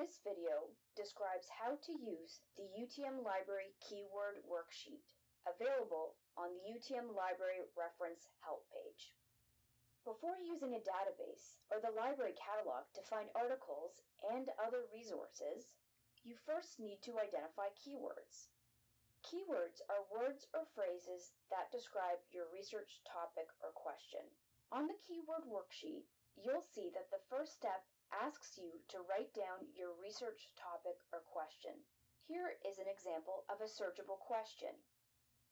This video describes how to use the UTM Library Keyword Worksheet, available on the UTM Library Reference Help page. Before using a database or the library catalog to find articles and other resources, you first need to identify keywords. Keywords are words or phrases that describe your research topic or question. On the keyword worksheet, you'll see that the first step asks you to write down your research topic or question. Here is an example of a searchable question.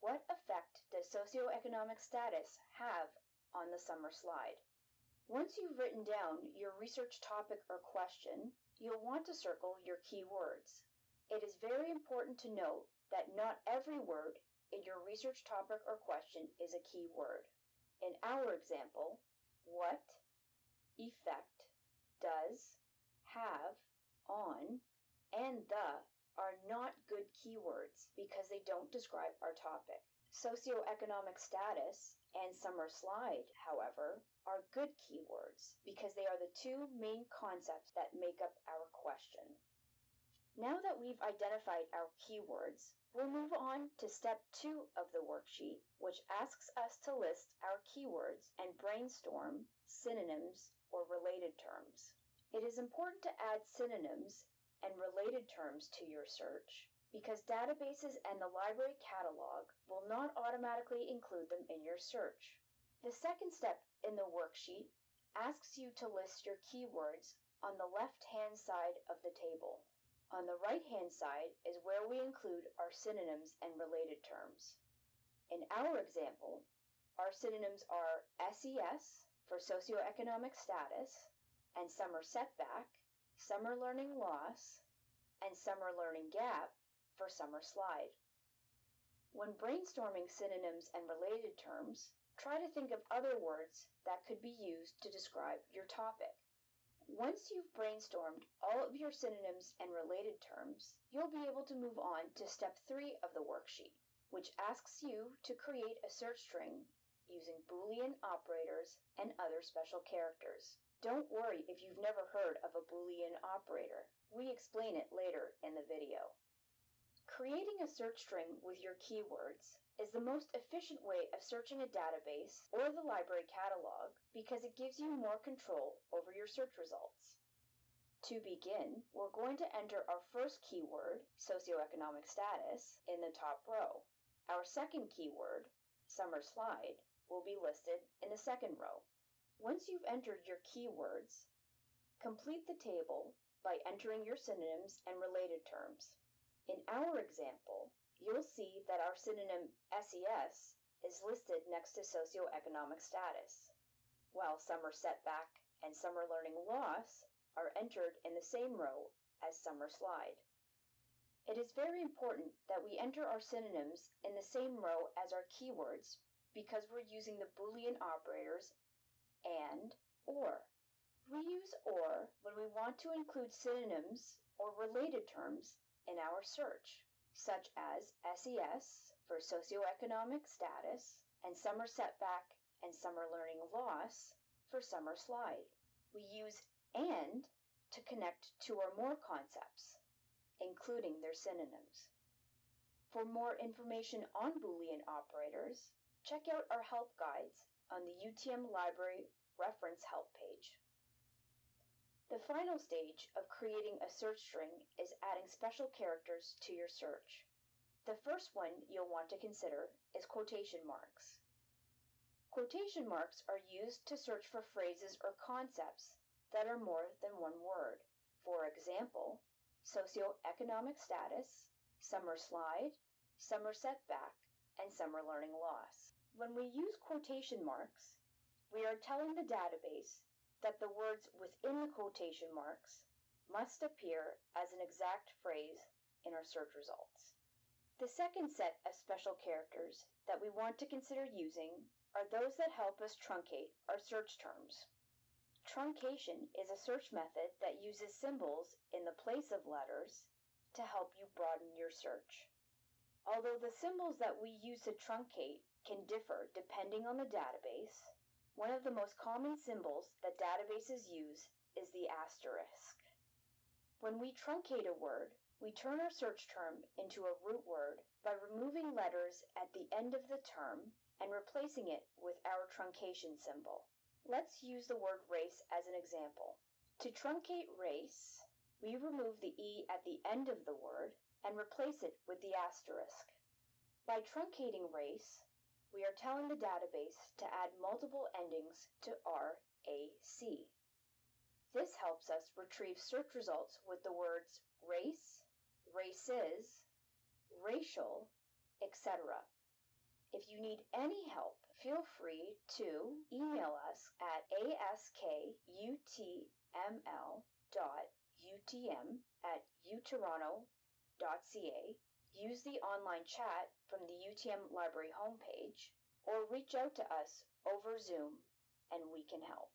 What effect does socioeconomic status have on the summer slide? Once you've written down your research topic or question, you'll want to circle your key words. It is very important to note that not every word in your research topic or question is a key word. In our example, what, effect, does, have, on, and the are not good keywords because they don't describe our topic. Socioeconomic status and summer slide, however, are good keywords because they are the two main concepts that make up our question. Now that we've identified our keywords, we'll move on to step two of the worksheet, which asks us to list our keywords and brainstorm synonyms or related terms. It is important to add synonyms and related terms to your search because databases and the library catalog will not automatically include them in your search. The second step in the worksheet asks you to list your keywords on the left-hand side of the table. On the right-hand side is where we include our synonyms and related terms. In our example, our synonyms are SES for socioeconomic status, and summer setback, summer learning loss, and summer learning gap for summer slide. When brainstorming synonyms and related terms, try to think of other words that could be used to describe your topic. Once you've brainstormed all of your synonyms and related terms, you'll be able to move on to step three of the worksheet, which asks you to create a search string using Boolean operators and other special characters. Don't worry if you've never heard of a Boolean operator. We explain it later in the video. Creating a search string with your keywords is the most efficient way of searching a database or the library catalog because it gives you more control over your search results. To begin, we're going to enter our first keyword, socioeconomic status, in the top row. Our second keyword, summer slide, will be listed in the second row. Once you've entered your keywords, complete the table by entering your synonyms and related terms. In our example, you'll see that our synonym SES is listed next to socioeconomic status, while summer setback and summer learning loss are entered in the same row as summer slide. It is very important that we enter our synonyms in the same row as our keywords because we're using the Boolean operators and, or. We use or when we want to include synonyms or related terms in our search, such as SES for socioeconomic status and summer setback and summer learning loss for summer slide. We use and to connect two or more concepts, including their synonyms. For more information on Boolean operators, check out our help guides on the UTM Library Reference Help page. The final stage of creating a search string is adding special characters to your search. The first one you'll want to consider is quotation marks. Quotation marks are used to search for phrases or concepts that are more than one word. For example, socioeconomic status, summer slide, summer setback, and summer learning loss. When we use quotation marks, we are telling the database that the words within the quotation marks must appear as an exact phrase in our search results. The second set of special characters that we want to consider using are those that help us truncate our search terms. Truncation is a search method that uses symbols in the place of letters to help you broaden your search. Although the symbols that we use to truncate can differ depending on the database, one of the most common symbols that databases use is the asterisk. When we truncate a word, we turn our search term into a root word by removing letters at the end of the term and replacing it with our truncation symbol. Let's use the word race as an example. To truncate race, we remove the e at the end of the word and replace it with the asterisk. By truncating race, we are telling the database to add multiple endings to RAC. This helps us retrieve search results with the words race, races, racial, etc. If you need any help, feel free to email us at askutml.utm at utoronto.ca, use the online chat from the UTM Library homepage, or reach out to us over Zoom and we can help.